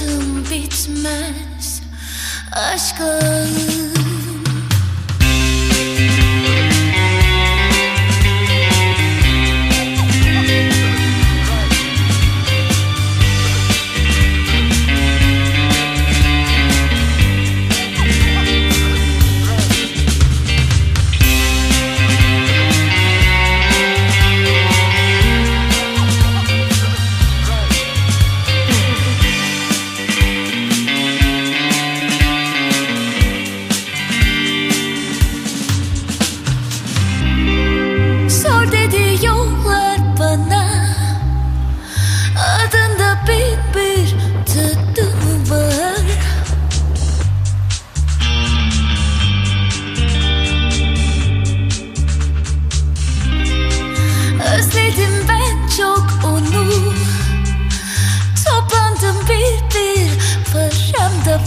Aşkım bitmez. Aşkım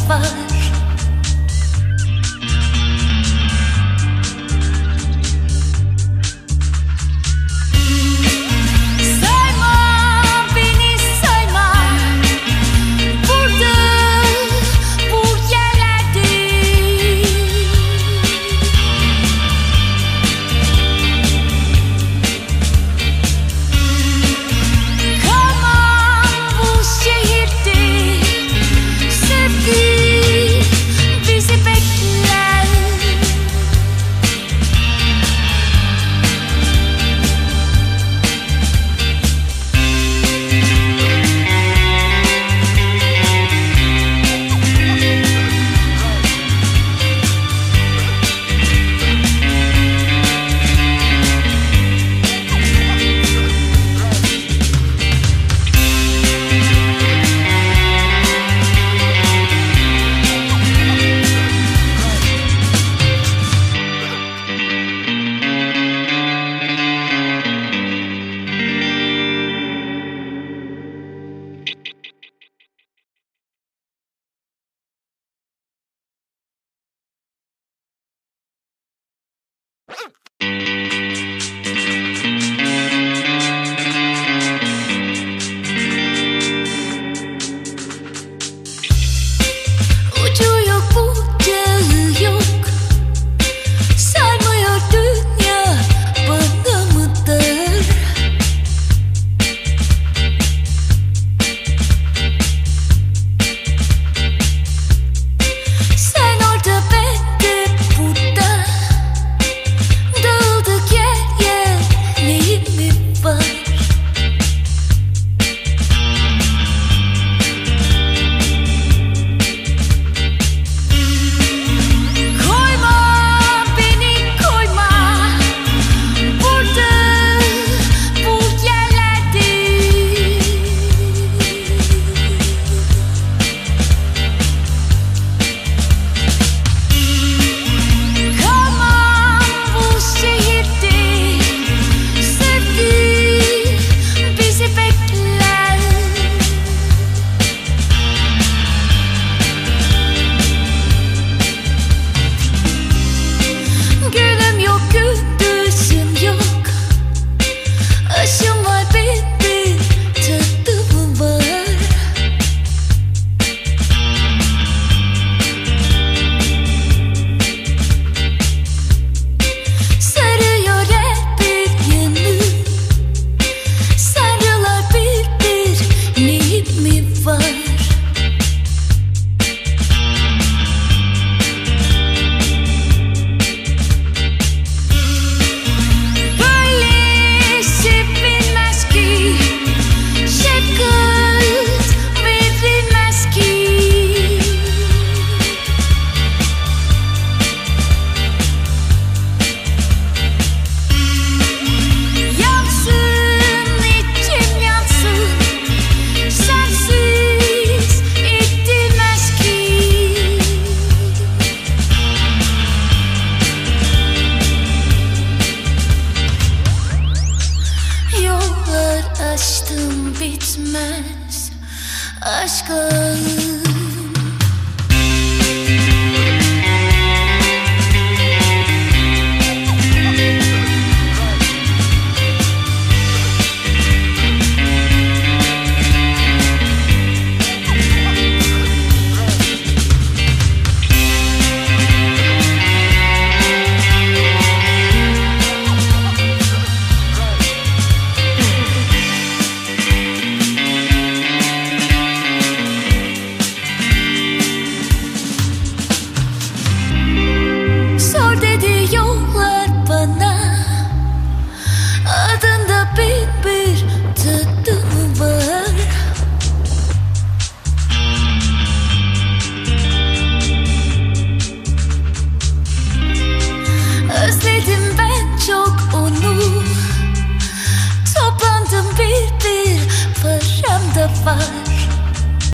发。Aşkım